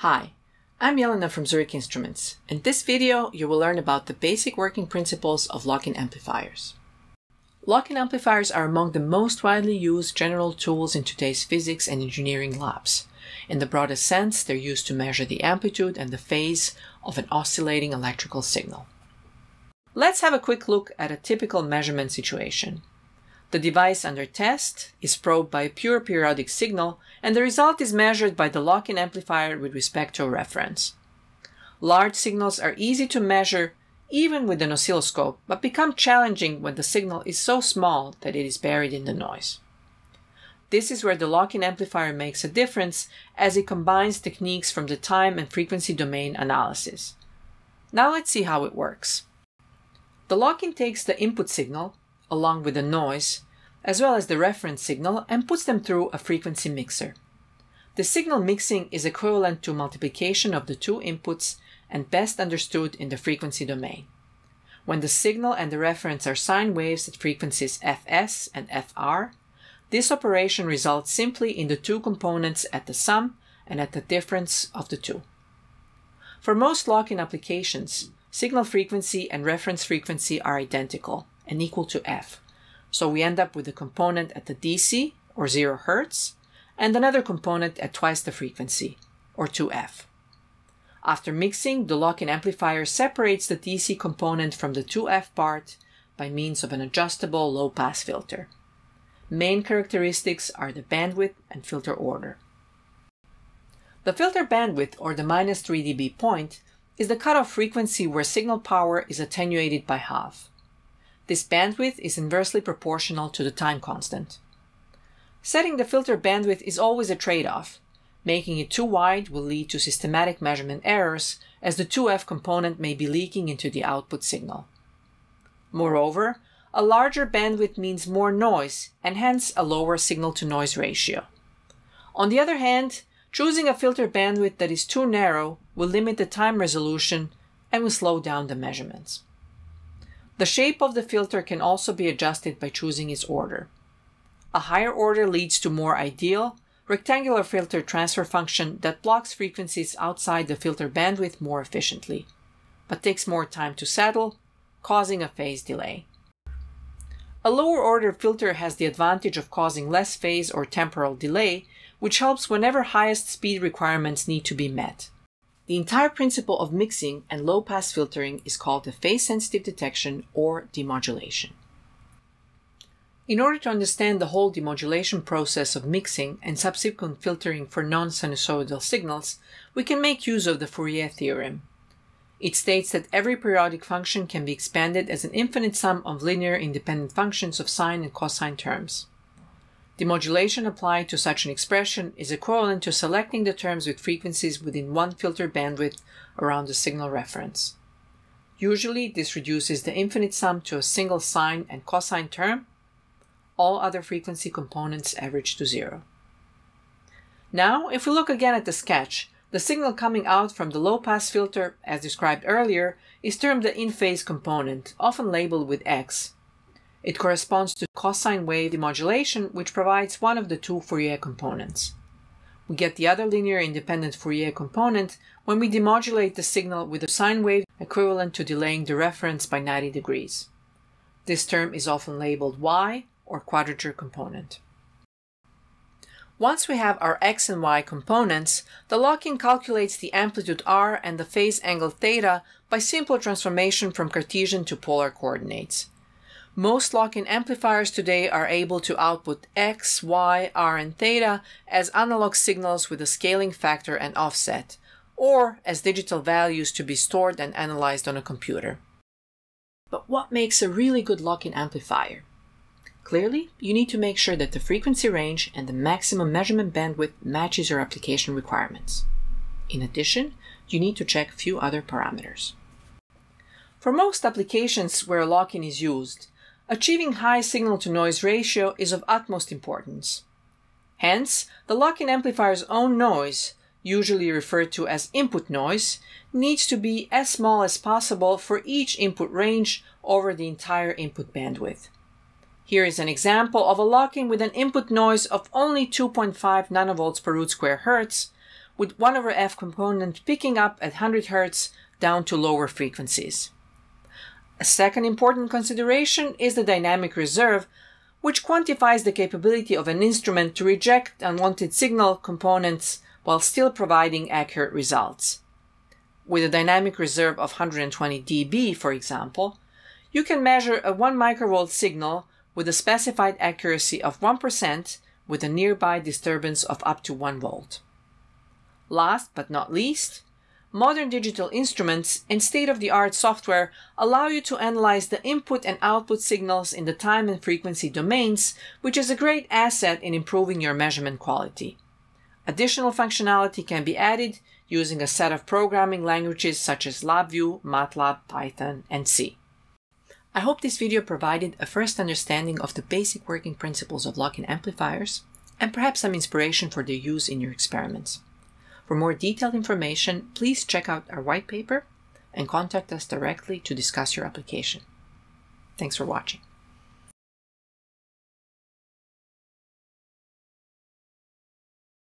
Hi, I'm Jelena from Zurich Instruments. In this video, you will learn about the basic working principles of lock-in amplifiers. Lock-in amplifiers are among the most widely used general tools in today's physics and engineering labs. In the broadest sense, they're used to measure the amplitude and the phase of an oscillating electrical signal. Let's have a quick look at a typical measurement situation. The device under test is probed by a pure periodic signal, and the result is measured by the lock-in amplifier with respect to a reference. Large signals are easy to measure even with an oscilloscope, but become challenging when the signal is so small that it is buried in the noise. This is where the lock-in amplifier makes a difference as it combines techniques from the time and frequency domain analysis. Now let's see how it works. The lock-in takes the input signal, along with the noise, as well as the reference signal, and puts them through a frequency mixer. The signal mixing is equivalent to multiplication of the two inputs and best understood in the frequency domain. When the signal and the reference are sine waves at frequencies fs and fr, this operation results simply in the two components at the sum and at the difference of the two. For most lock-in applications, signal frequency and reference frequency are identical and equal to f. So we end up with a component at the DC, or 0 Hz, and another component at twice the frequency, or 2f. After mixing, the lock-in amplifier separates the DC component from the 2f part by means of an adjustable low-pass filter. Main characteristics are the bandwidth and filter order. The filter bandwidth, or the minus 3 dB point, is the cutoff frequency where signal power is attenuated by half. This bandwidth is inversely proportional to the time constant. Setting the filter bandwidth is always a trade-off. Making it too wide will lead to systematic measurement errors, as the 2F component may be leaking into the output signal. Moreover, a larger bandwidth means more noise, and hence a lower signal-to-noise ratio. On the other hand, choosing a filter bandwidth that is too narrow will limit the time resolution and will slow down the measurements. The shape of the filter can also be adjusted by choosing its order. A higher order leads to more ideal, rectangular filter transfer function that blocks frequencies outside the filter bandwidth more efficiently, but takes more time to settle, causing a phase delay. A lower order filter has the advantage of causing less phase or temporal delay, which helps whenever highest speed requirements need to be met. The entire principle of mixing and low-pass filtering is called the phase-sensitive detection or demodulation. In order to understand the whole demodulation process of mixing and subsequent filtering for non-sinusoidal signals, we can make use of the Fourier theorem. It states that every periodic function can be expanded as an infinite sum of linear independent functions of sine and cosine terms. Demodulation applied to such an expression is equivalent to selecting the terms with frequencies within one filter bandwidth around the signal reference. Usually, this reduces the infinite sum to a single sine and cosine term. All other frequency components average to zero. Now, if we look again at the sketch, the signal coming out from the low-pass filter, as described earlier, is termed the in-phase component, often labeled with X, it corresponds to cosine wave demodulation, which provides one of the two Fourier components. We get the other linear independent Fourier component when we demodulate the signal with a sine wave equivalent to delaying the reference by 90 degrees. This term is often labeled Y or quadrature component. Once we have our x and y components, the lock-in calculates the amplitude r and the phase angle theta by simple transformation from Cartesian to polar coordinates. Most lock-in amplifiers today are able to output X, Y, R, and theta as analog signals with a scaling factor and offset, or as digital values to be stored and analyzed on a computer. But what makes a really good lock-in amplifier? Clearly, you need to make sure that the frequency range and the maximum measurement bandwidth matches your application requirements. In addition, you need to check a few other parameters. For most applications where lock-in is used, achieving high signal-to-noise ratio is of utmost importance. Hence, the lock-in amplifier's own noise, usually referred to as input noise, needs to be as small as possible for each input range over the entire input bandwidth. Here is an example of a lock-in with an input noise of only 2.5 nanovolts per root square hertz, with 1 over f component picking up at 100 Hz down to lower frequencies. A second important consideration is the dynamic reserve, which quantifies the capability of an instrument to reject unwanted signal components while still providing accurate results. With a dynamic reserve of 120 dB, for example, you can measure a 1 microvolt signal with a specified accuracy of 1% with a nearby disturbance of up to 1 volt. Last but not least, modern digital instruments and state-of-the-art software allow you to analyze the input and output signals in the time and frequency domains, which is a great asset in improving your measurement quality. Additional functionality can be added using a set of programming languages such as LabVIEW, MATLAB, Python, and C. I hope this video provided a first understanding of the basic working principles of lock-in amplifiers and perhaps some inspiration for their use in your experiments. For more detailed information, please check out our white paper and contact us directly to discuss your application. Thanks for watching.